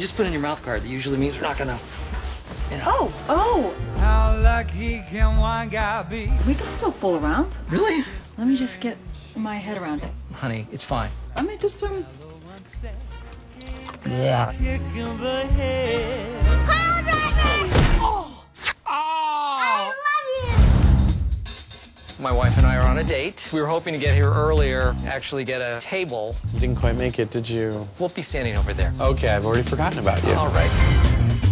You just put in your mouth guard. That usually means we're not gonna, you know. Oh, oh. How lucky can one guy be? We can still fool around. Really? Let me just get my head around it. Honey, it's fine. I mean, just um. Yeah. My wife and I are on a date. We were hoping to get here earlier, actually get a table. You didn't quite make it, did you? We'll be standing over there. Okay, I've already forgotten about you. All right.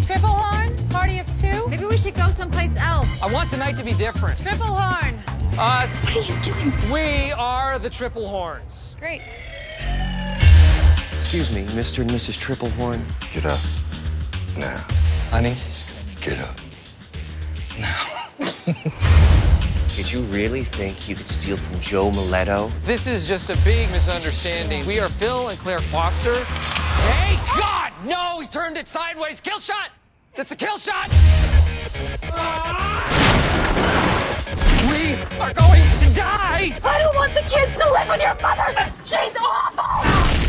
Tripplehorn? Party of two? Maybe we should go someplace else. I want tonight to be different. Tripplehorn. Us. What are you doing? We are the Tripplehorns. Great. Excuse me, Mr. and Mrs. Tripplehorn. Get up. Now. Honey, Get up. Did you really think you could steal from Joe Miletto? this is just a big misunderstanding. We are Phil and Claire Foster. Hey, God! No, he turned it sideways. Kill shot! That's a kill shot! We are going to die! I don't want the kids to live with your mother. She's awful.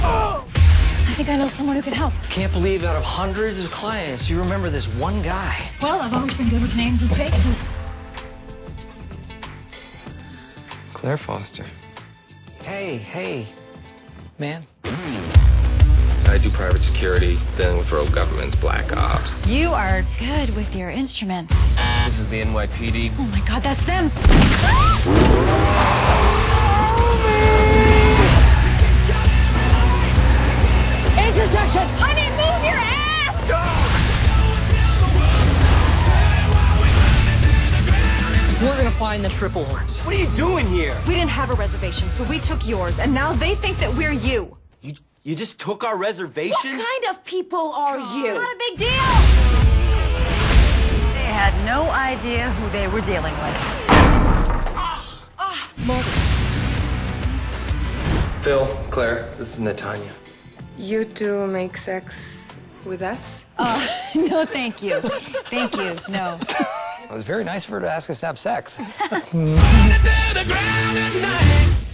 I think I know someone who can help. Can't believe out of hundreds of clients, you remember this one guy. Well, I've always been good with names and faces. Claire Foster. Hey, hey, man. I do private security, then with rogue governments, black ops. You are good with your instruments. This is the NYPD. Oh my God, that's them. Intersection. Find the Tripplehorns. What are you doing here? We didn't have a reservation, so we took yours, and now they think that we're you. You you just took our reservation? What kind of people are you? Not a big deal. They had no idea who they were dealing with. Ah. Ah. Phil, Claire, this is Natanya. You two make sex with us? No, thank you. Thank you. No. It was very nice of her to ask us to have sex.